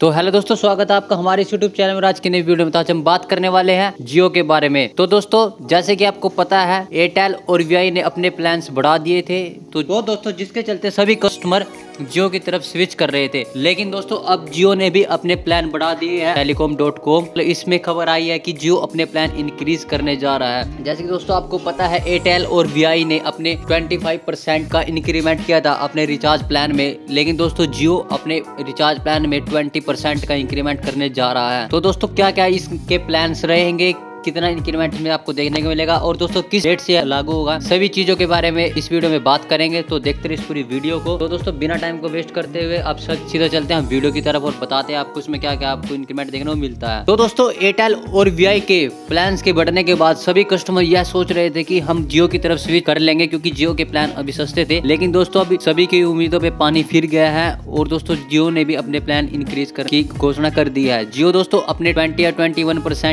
तो हेलो दोस्तों, स्वागत है आपका हमारे यूट्यूब चैनल में आज की नई वीडियो में तो आज हम बात करने वाले हैं जियो के बारे में। तो दोस्तों, जैसे कि आपको पता है एयरटेल और वी ने अपने प्लान्स बढ़ा दिए थे। तो वो दोस्तों, जिसके चलते सभी कस्टमर जियो की तरफ़ स्विच कर रहे थे। लेकिन दोस्तों, अब जियो ने भी अपने प्लान बढ़ा दिए हैं टेलीकॉम डॉट कॉम इसमें खबर आई है कि जियो अपने प्लान इंक्रीज करने जा रहा है। जैसे कि दोस्तों, आपको पता है एयरटेल और वीआई ने अपने 25 परसेंट का इंक्रीमेंट किया था अपने रिचार्ज प्लान में। लेकिन दोस्तों, जियो अपने रिचार्ज प्लान में ट्वेंटी परसेंट का इंक्रीमेंट करने जा रहा है। तो दोस्तों क्या क्या इसके प्लान्स रहेंगे? कितना इंक्रीमेंट में आपको देखने को मिलेगा और दोस्तों, किस डेट से लागू होगा, सभी चीज़ों के बारे में इस वीडियो में बात करेंगे तो देखते रहे इस पूरी वीडियो को। तो दोस्तों, बिना टाइम को वेस्ट करते हुए आप सीधा चलते हैं वीडियो की तरफ़ और बताते हैं आपको इसमें क्या क्या आपको इंक्रीमेंट देखने को मिलता है। तो दोस्तों एयरटेल और वी के प्लान के बढ़ने के बाद सभी कस्टमर यह सोच रहे थे की हम जियो की तरफ़ स्विच कर लेंगे, क्यूँकी जियो के प्लान अभी सस्ते थे। लेकिन दोस्तों, अभी सभी की उम्मीदों पे पानी फिर गया है और दोस्तों जियो ने भी अपने प्लान इंक्रीज कर की घोषणा कर दी है। जियो दोस्तों, अपने ट्वेंटी या ट्वेंटी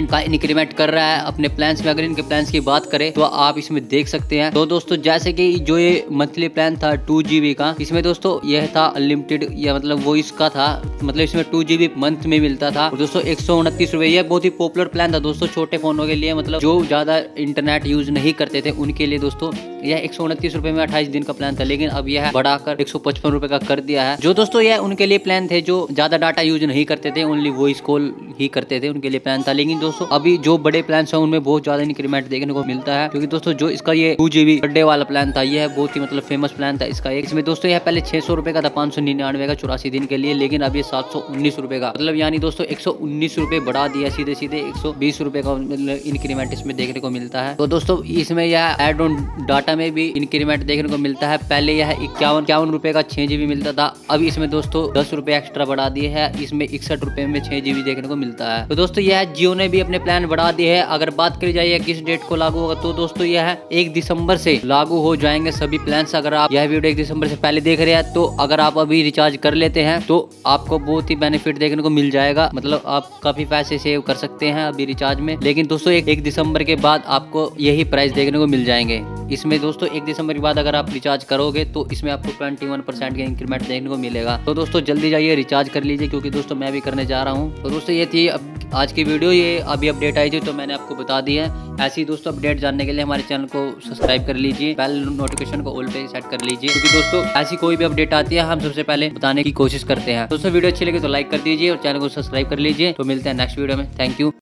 का इंक्रीमेंट कर रहा है, अपने प्लान में अगर इनके प्लान की बात करें तो आप इसमें देख सकते हैं। तो दोस्तों, जैसे कि जो ये मंथली प्लान था टू का, इसमें दोस्तों, यह था अनलिमिटेड या मतलब वो इसका था मतलब इसमें टू मंथ में मिलता था। और दोस्तों, एक सौ उनतीस रुपए, यह बहुत ही पॉपुलर प्लान था दोस्तों, छोटे फोनों के लिए मतलब जो ज़्यादा इंटरनेट यूज़ नहीं करते थे, उनके लिए दोस्तों। यह एक सौ उनतीस में अट्ठाईस दिन का प्लान था, लेकिन अब यह बढ़ाकर एक सौ पचपन का कर दिया है। जो दोस्तों, यह उनके लिए प्लान थे, जो ज़्यादा डाटा यूज़ नहीं करते थे ओनली वॉइस कॉल ही करते थे, उनके लिए प्लान था। लेकिन दोस्तों, अभी जो बड़े प्लान है, उनमें बहुत ज़्यादा इंक्रीमेंट देखने को मिलता है, क्योंकि दोस्तों, जो इसका ये टू जीबी डे वाला प्लान था, यह बहुत ही मतलब फ़ेमस प्लान था इसका एक। इसमें दोस्तों, यह पहले छह सौ रुपए का था, पाँच सौ निन्यानवे का, चौरासी दिन के लिए, लेकिन अब ये सात सौ उन्नीस रुपए का। मतलब यानी दोस्तों, एक सौ उन्नीस रुपए बढ़ा दिया सीधे सीधे एक सौ बीस रुपए का मतलब इंक्रीमेंट इसमें देखने को मिलता है। तो दोस्तों, इसमें यह एड ऑन डाटा में भी इंक्रीमेंट देखने को मिलता है। पहले यह इक्यावन इक्यावन रुपए का छह जीबी मिलता था। अब इसमें दोस्तों दस रुपए एक्स्ट्रा बढ़ा दिए है। इसमें इकसठ रुपए में छह जीबी देखने को मिलता है। तो दोस्तों यह जियो ने भी अपने प्लान बढ़ा दिए है। अगर बात करी जाए किस डेट को लागू होगा तो दोस्तों यह एक दिसंबर से लागू हो जाएँगे सभी प्लान अगर आप यह वीडियो एक दिसंबर से पहले देख रहे हैं तो अगर आप अभी रिचार्ज कर लेते हैं तो आपको बहुत ही बेनिफिट देखने को मिल जाएगा। मतलब आप काफ़ी पैसे सेव कर सकते हैं अभी रिचार्ज में। लेकिन दोस्तों एक, एक दिसंबर के बाद आपको यही प्राइस देखने को मिल जाएँगे। इसमें दोस्तों, एक दिसंबर के बाद अगर आप रिचार्ज करोगे तो इसमें आपको ट्वेंटी वन परसेंट का इंक्रीमेंट देखने को मिलेगा। तो दोस्तों, जल्दी जाइए रिचार्ज कर लीजिए, क्योंकि दोस्तों, मैं भी करने जा रहा हूँ। तो दोस्तों ये थी अब आज की वीडियो ये अभी अपडेट आई थी तो मैंने आपको बता दी है। ऐसी दोस्तों अपडेट जानने के लिए हमारे चैनल को सब्सक्राइब कर लीजिए बेल नोटिफिकेशन को ऑल पे सेट कर लीजिए। क्योंकि दोस्तों, ऐसी कोई भी अपडेट आती है, हम सबसे पहले बताने की कोशिश करते हैं। दोस्तों वीडियो अच्छी लगे तो लाइक कर दीजिए और चैनल को सब्सक्राइब कर लीजिए। तो मिलते हैं नेक्स्ट वीडियो में। Thank you